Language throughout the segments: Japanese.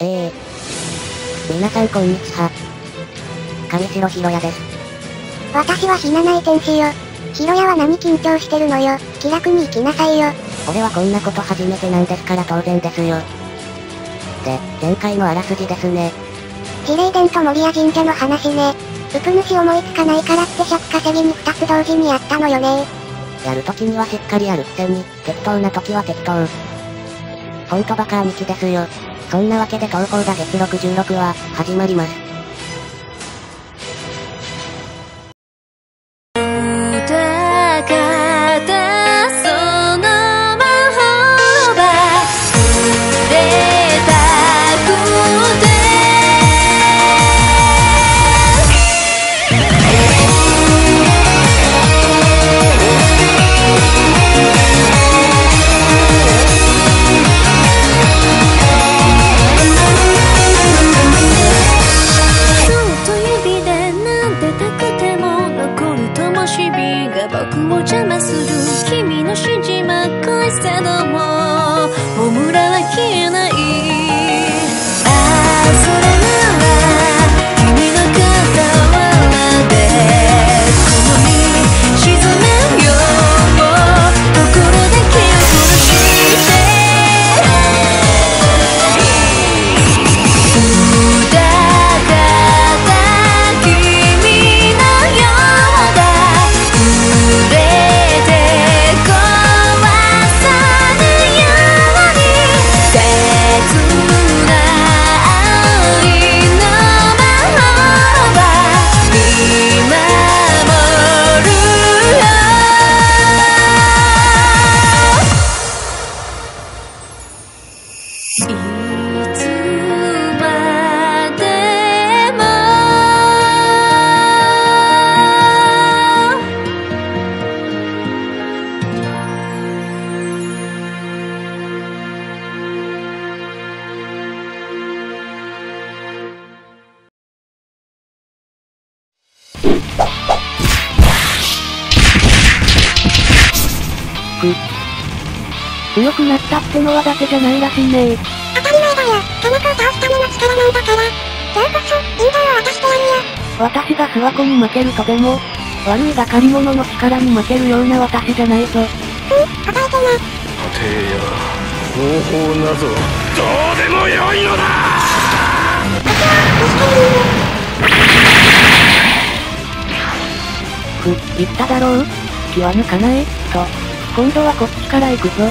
ええー。皆さんこんにちは。上白ひろやです。私は死なない天使よ。ひろやは何緊張してるのよ。気楽に行きなさいよ。俺はこんなこと初めてなんですから当然ですよ。で、前回のあらすじですね。地霊殿と守屋神社の話ね。うぷ主思いつかないからって尺稼ぎに二つ同時にやったのよねやるときにはしっかりやるくせに、適当なときは適当。ほんとバカ兄貴ですよ。そんなわけで東方打月66は、始まります。強くなったってのはだけじゃないらしいね当たり前だよ。この子を倒すための力なんだから。今日こそ、インドを渡してやるよ。私が諏訪湖に負けるとでも、悪いが借り物の力に負けるような私じゃないと。うん、答えてな。てや、方法なぞ、どうでもよいのだふ、言っただろう？気は抜かない？と。今度はこっちから行くぞ。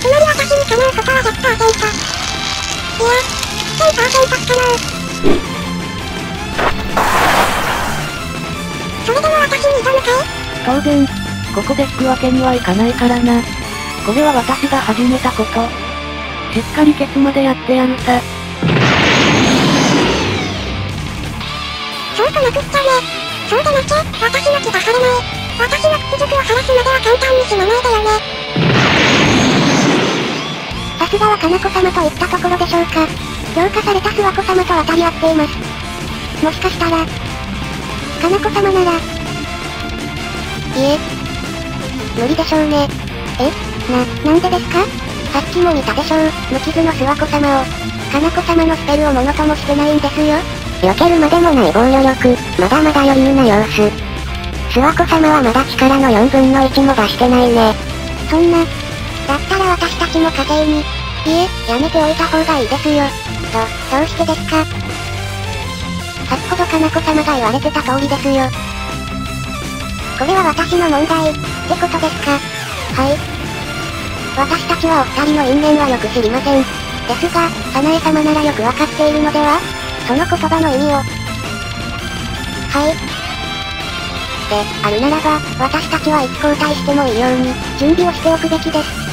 つまり私に叶うことは100%。いや、1000%不可能。それでも私に挑むかい当然、ここで引くわけにはいかないからな。これは私が始めたこと。しっかりケツまでやってやるさ。そうとなくっちゃね。そうでなきゃ、私の気が晴れない。私の屈辱を晴らすまでは簡単に死なないでよね。さすがはかな子様といったところでしょうか。評価された諏訪子様と渡り合っています。もしかしたら、かな子様なら、いえ、無理でしょうね。えな、なんでですか？さっきも見たでしょう、無傷の諏訪子様を。かな子様のスペルをものともしてないんですよ。避けるまでもない防御力、まだまだ余裕な様子。諏訪子様はまだ力の4分の1も出してないね。そんな、だったら私たちも火星に。いえ、やめておいた方がいいですよ。と、どうしてですか先ほどかな子様が言われてた通りですよ。これは私の問題、ってことですかはい。私たちはお二人の因縁はよく知りません。ですが、早苗様ならよくわかっているのではその言葉の意味を。はい。で、あるならば、私たちはいつ交代してもいいように、準備をしておくべきです。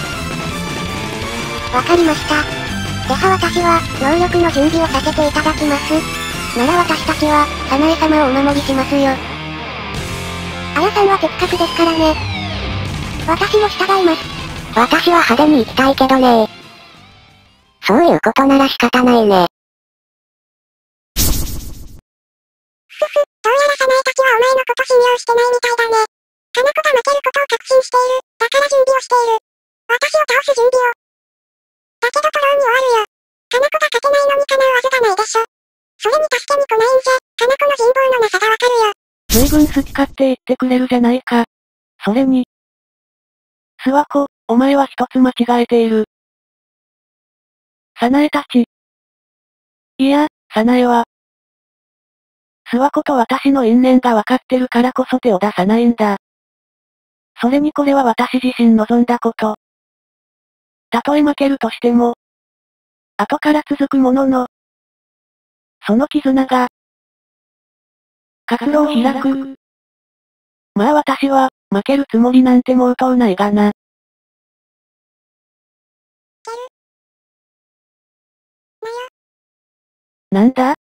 わかりました。は私は、能力の準備をさせていただきます。なら私たちは、早苗様をお守りしますよ。あやさんは的確ですからね。私も従います。私は派手に行きたいけどねそういうことなら仕方ないね。ふふ、どうやら早苗たちはお前のこと信用してないみたいだね。かな子が負けることを確信している。だから準備をしている。私を倒す準備を。だけどトローに終わるよ。かな子が勝てないのに叶うはずがないでしょ。それに助けに来ないんじゃ、かな子の人望のなさがわかるよ。随分好き勝手言ってくれるじゃないか。それに。諏訪子、お前は一つ間違えている。早苗たち。いや、早苗は。諏訪子と私の因縁がわかってるからこそ手を出さないんだ。それにこれは私自身望んだこと。たとえ負けるとしても、後から続くものの、その絆が、活路を開く。まあ私は、負けるつもりなんてもうとうないがな。なんだ？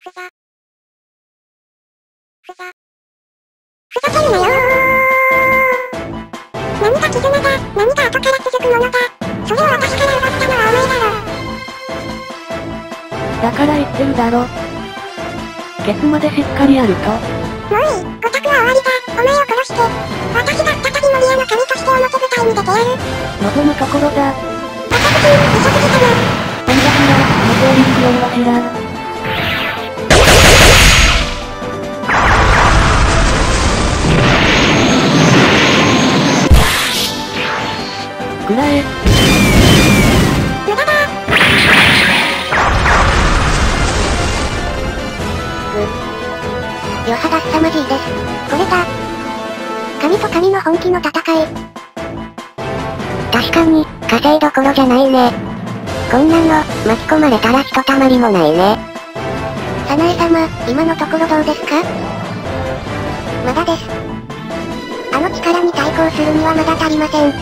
ふざ。ふざ。ふざけるなよ絆だ何が後から続くものだそれを私から奪ったのはお前だろ。だから言ってるだろ。ケツまでしっかりやると、もういい、オタクは終わりだ。お前を殺して、私が再び森屋の神として表舞台に出てやる。望むところだ。バカ口に、嘘つきかな。とんだから、向こうに強いわしら。の、巻き込まれたらひとたまりもないね。早苗様、今のところどうですか？まだです。あの力に対抗するにはまだ足りません。で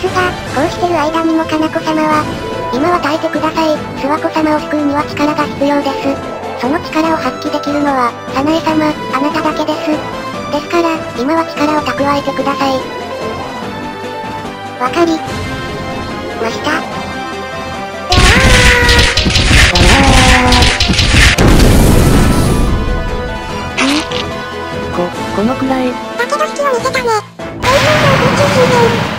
すが、こうしてる間にもかな子様は、今は耐えてください。諏訪子様を救うには力が必要です。その力を発揮できるのは、早苗様、あなただけです。ですから、今は力を蓄えてください。わかり、ました。こ、このくらい、だけど隙を見せたね。天然の空中水面。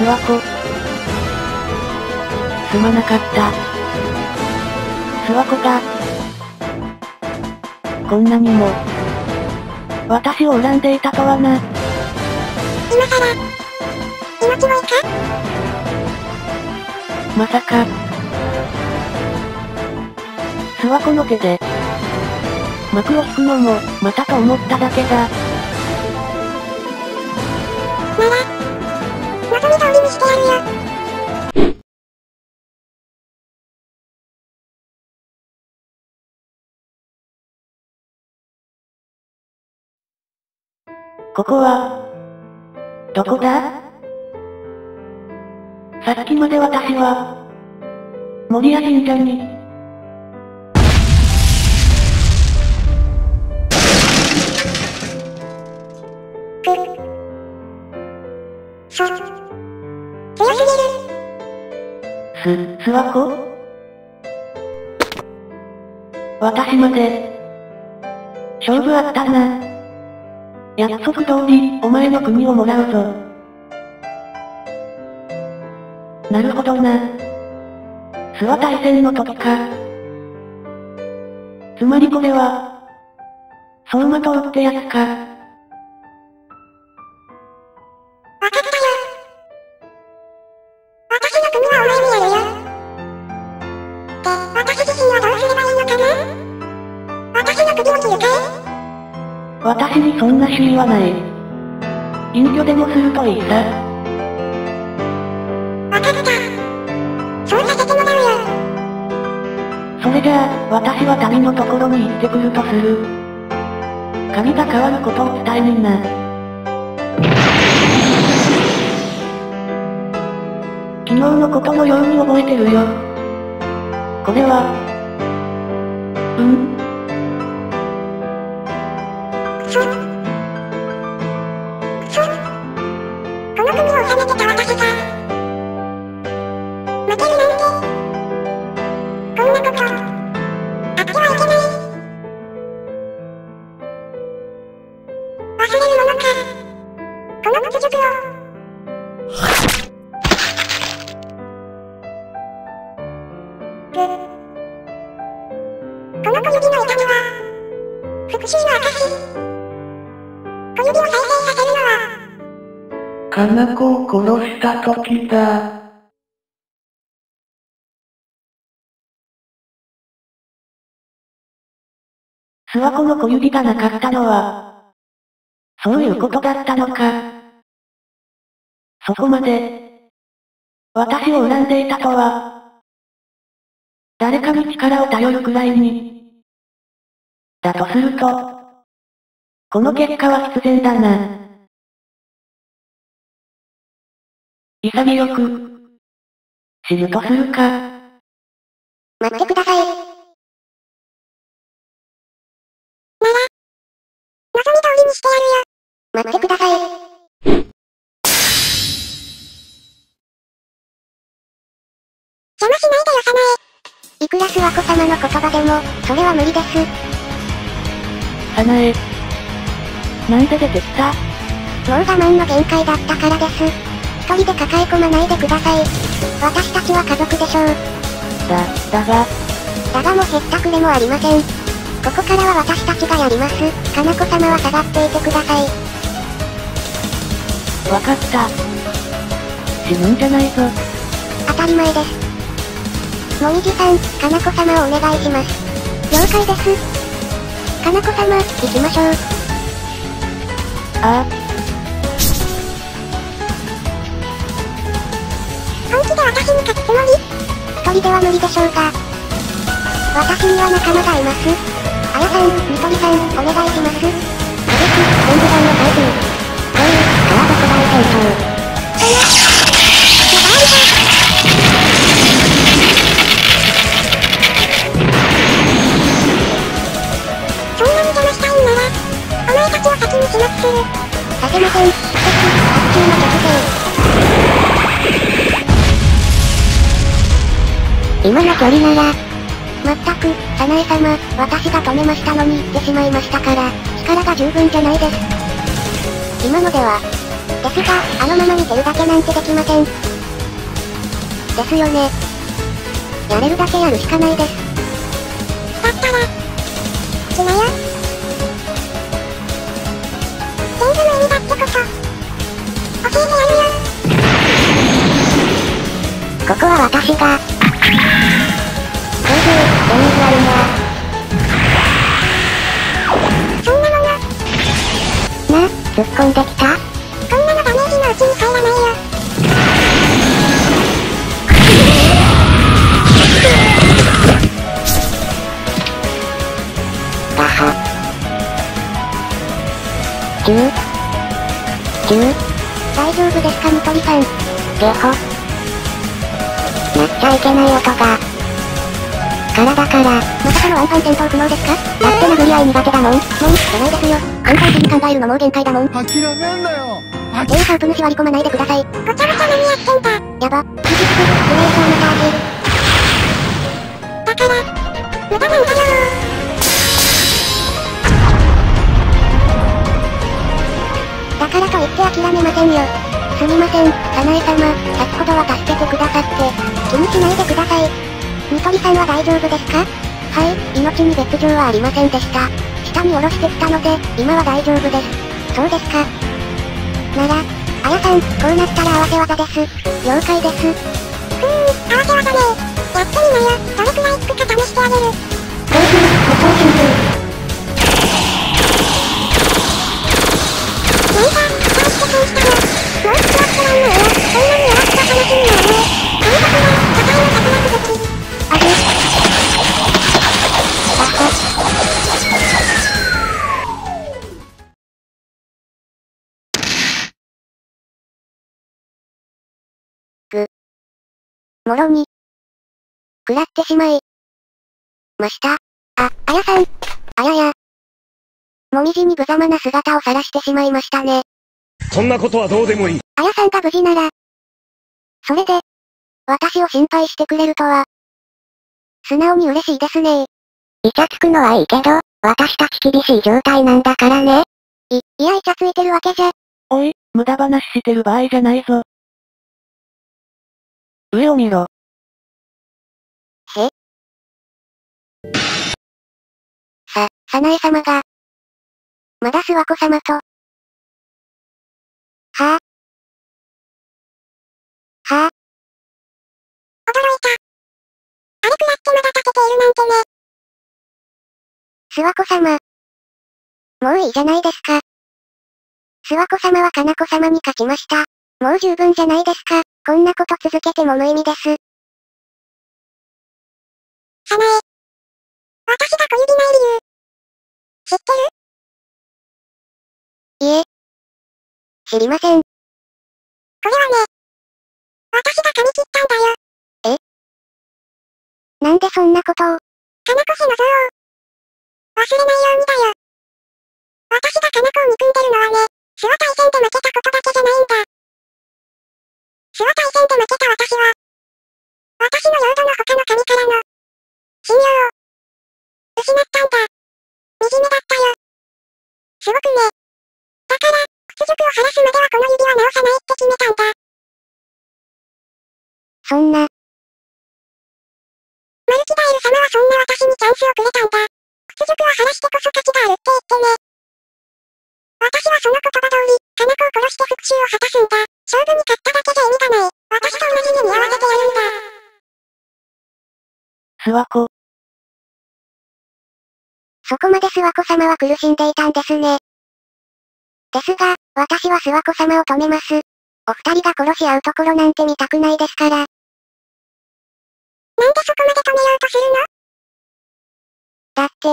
諏訪子。すまなかった。諏訪子が、こんなにも、私を恨んでいたとはな。今さら。命乞いか？まさか。諏訪子の手で、幕を引くのも、またと思っただけだ。なら、してやるよ。ここは、どこださっきまで私は、森谷神社に、す、諏訪子私まで、勝負あったな。約束通り、お前の国をもらうぞ。なるほどな。諏訪大戦の時か。つまりこれは、相馬灯ってやつ。かにそんない。隠居でもするといいさ。わかった。そうさせてもらうよ。それじゃあ、私は旅のところに行ってくるとする。髪が変わることを伝えねんな。昨日のことのように覚えてるよ。これは、この屈辱を。ぐ。この小指の痛みは、復讐の証。小指を再生させるのは、かな子を殺した時だ。諏訪湖の小指がなかったのは、そういうことだったのか。そこまで、私を恨んでいたとは、誰かに力を頼るくらいに、だとすると、この結果は必然だな。潔く、死ぬとするか。待ってください。なら、望み通りにしてやるよ。待ってください。え。いくら諏訪子様の言葉でも、それは無理です。さなえ。なんで出てきたもう我慢の限界だったからです。一人で抱え込まないでください。私たちは家族でしょう。だ、だが、だがもへったくれもありません。ここからは私たちがやります。かな子様は下がっていてください。わかった。死ぬんじゃないぞ。当たり前です。もみじさん、かな子様をお願いします。了解です。かな子様、行きましょう。ああ、本気で私に勝つつもり一人では無理でしょうか私には仲間がいます。あやさん、みとりさん、お願いします。おです、本部団の大臣。こういう、川独大戦争。そ先に始末する。させません。一つ、発注の決定。今の距離なら、まったく、早苗様、私が止めましたのに行ってしまいましたから、力が十分じゃないです。今のでは。ですが、あのまま見てるだけなんてできません。ですよね。やれるだけやるしかないです。だったら、来なよ。私が、全部、全部あるな。そんなもの。な、突っ込んできた？こんなのダメージのうちに入らないよ。ガハ。チューチュー大丈夫ですかみとりさん。ゲホ。ちゃいけない音が。からだから。まさかのワンパン戦闘不能ですか？だって殴り合い苦手だもん。もん、じゃないですよ。反対的に考えるのもう限界だもん。諦めんなよゲーハープに座り込まないでください。ごちゃごちゃ何やってんだ。やば。技術、グレートのターゲだから、無駄なんだよだからといって諦めませんよ。すみません、早苗様、先ほどは助けてくださって、気にしないでください。みとりさんは大丈夫ですかはい、命に別状はありませんでした。下に下ろしてきたので、今は大丈夫です。そうですか。なら、あやさん、こうなったら合わせ技です。了解です。ふーん、合わせ技ねやってみなよ。どれくらい効くか試してあげる。どうする無効心中。もろに。食らってしまい。ました。あ、あやさん。あやや。もみじに無様な姿を晒してしまいましたね。そんなことはどうでもいい。あやさんが無事なら。それで、私を心配してくれるとは。素直に嬉しいですねイチャつくのはいいけど、私たち厳しい状態なんだからね。い、いやイチャついてるわけじゃ。おい、無駄話してる場合じゃないぞ。上を見ろ。へさ、さなえ様が。まだ諏訪子様と。は？ぁ、は？ぁ、驚いた。あれくらってまだ立てているなんてね。諏訪子様。もういいじゃないですか。諏訪子様はかな子様に勝ちました。もう十分じゃないですか。こんなこと続けても無意味です。さなえ。私が小指ない理由。知ってる？いえ。知りません。これはね。私が髪切ったんだよ。なんでそんなことを？かなこ氏の像を。忘れないようにだよ。私がかなこを憎んでるのはね、諏訪大戦で負けたことだけじゃないんだ。諏訪大戦で負けた私は、私の領土の他の神からの、信用を、失ったんだ。惨めだったよ。すごくね。だから、屈辱を晴らすまではこの指は直さないって決めたんだ。そんな、マルキダエル様はそんな私にチャンスをくれたんだ。屈辱は晴らしてこそ価値があるって言ってね。私はその言葉通り、カナコを殺して復讐を果たすんだ。勝負に勝っただけじゃ意味がない。私と同じ目に合わせてやるんだ。諏訪子、そこまで諏訪子様は苦しんでいたんですね。ですが、私は諏訪子様を止めます。お二人が殺し合うところなんて見たくないですから。なんでそこまで止めようとするの？だって、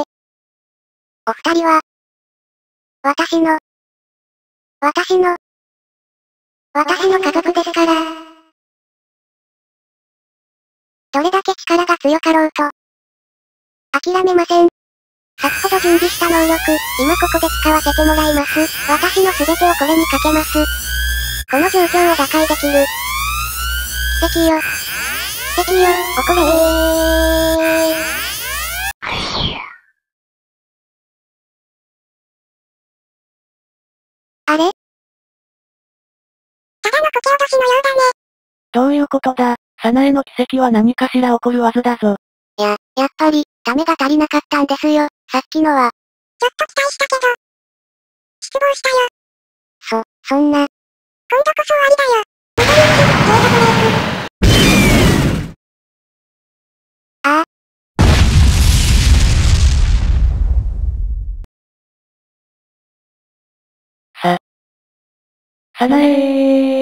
お二人は、私の、私の、私の家族ですから。どれだけ力が強かろうと、諦めません。先ほど準備した能力、今ここで使わせてもらいます。私の全てをこれにかけます。この状況を打開できる。敵よ。敵よ、怒れあしのようだね。どういうことだ？サナエの奇跡は何かしら起こる技だぞ。や、やっぱり、ためが足りなかったんですよ。さっきのは。ちょっと期待したけど。失望したよ。そ、そんな、今度こそ終わりだよ。ああ。さ、サナエ